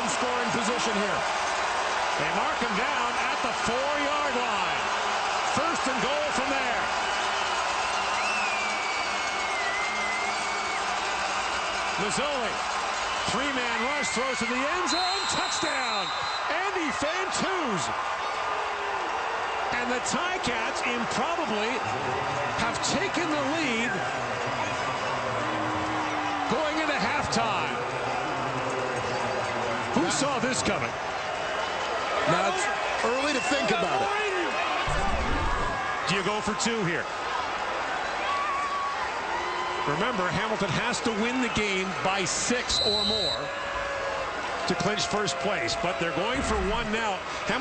in scoring position here. They mark him down at the four-yard line. First and goal from there. Masoli, three-man rush, throws to the end zone, touchdown! Andy Fantuz. And the Ticats improbably have taken the lead going into halftime. Who saw this coming? Now, it's early to think about it. Do you go for two here? Remember, Hamilton has to win the game by six or more to clinch first place, but they're going for one now. Hamilton